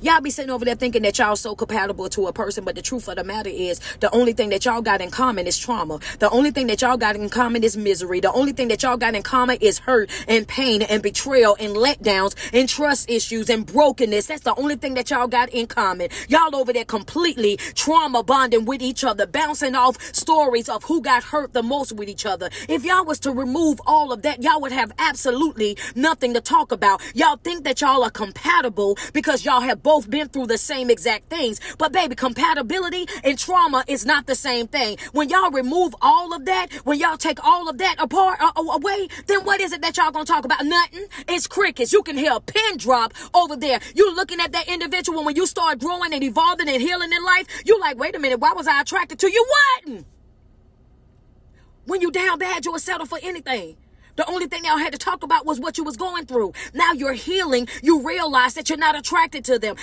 Y'all be sitting over there thinking that y'all so compatible to a person, but the truth of the matter is the only thing that y'all got in common is trauma. The only thing that y'all got in common is misery. The only thing that y'all got in common is hurt and pain and betrayal and letdowns and trust issues and brokenness. That's the only thing that y'all got in common. Y'all over there completely trauma bonding with each other, bouncing off stories of who got hurt the most with each other. If y'all was to remove all of that, y'all would have absolutely nothing to talk about. Y'all think that y'all are compatible because y'all have both been through the same exact things. But baby, compatibility and trauma is not the same thing. When y'all remove all of that, when y'all take all of that apart uh, away, then what is it that y'all gonna talk about? Nothing. It's crickets. You can hear a pin drop over there. You looking at that individual when you start growing and evolving and healing in life. You're like, wait a minute, why was I attracted to you? What? When you down bad, you'll settle for anything. The only thing y'all had to talk about was what you was going through. Now you're healing. You realize that you're not attracted to them.